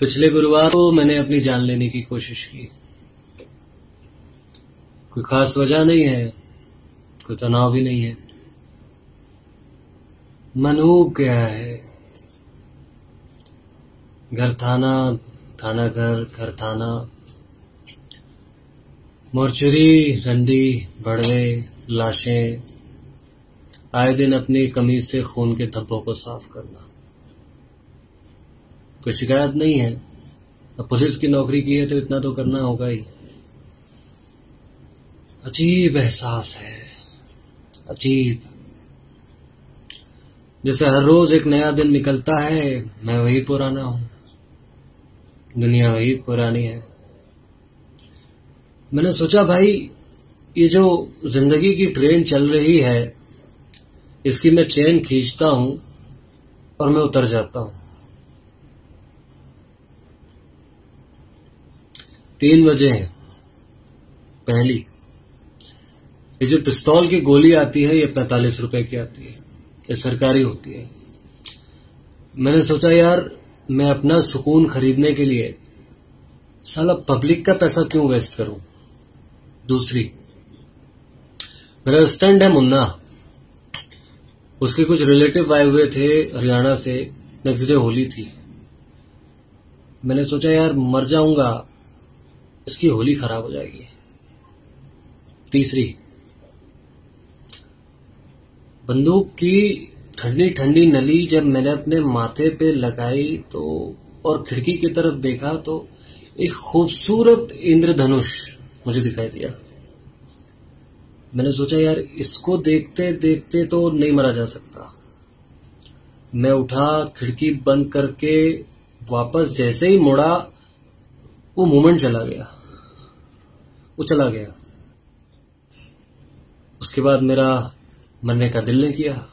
पिछले गुरुवार को मैंने अपनी जान लेने की कोशिश की। कोई खास वजह नहीं है, कोई तनाव भी नहीं है। मन ऊब गया है। घर थाना थाना घर घर थाना। मोर्चरी, रंडी, बड़वे, लाशें। आए दिन अपनी कमीज से खून के धब्बों को साफ़ करना। कोई शिकायत नहीं है। अब पुलिस की नौकरी की है तो इतना तो करना होगा ही। अजीब एहसास है। अजीब। जैसे हर रोज एक नया दिन निकलता है, मैं वही पुराना हूँ। दुनिया वही पुरानी है। मैंने सोचा, भाई, ये जो ज़िंदगी की ट्रेन चल रही है, इसकी मैं चेन खींचता हूँ और मैं उतर जाता हूँ। तीन वजह हैं, पहली। ये जो पिस्तौल की गोली आती है, ये पैंतालीस रुपए की आती है। ये सरकारी होती है। मैंने सोचा, यार, मैं अपना सुकून खरीदने के लिए साला पब्लिक का पैसा क्यों वेस्ट करूँ? दूसरी, मेरा स्टैंड है मुन्ना। उसके कुछ रिलेटिव आए हुए थे हरियाणा से, नेक्स्ट डे होली थी। मैंने सोचा, यार, मर जाऊँगा इसकी होली खराब हो जाएगी। तीसरी, बंदूक की ठंडी ठंडी नली जब मैंने अपने माथे पे लगाई तो और खिड़की की तरफ़ देखा तो एक खूबसूरत इंद्रधनुष मुझे दिखाई दिया। मैंने सोचा, यार, इसको देखते देखते तो नहीं मरा जा सकता। मैं उठा, खिड़की बंद करके वापस जैसे ही मुड़ा, वो मोमेंट चला गया। वो चला गया। उसके बाद मेरा मरने का दिल नहीं किया।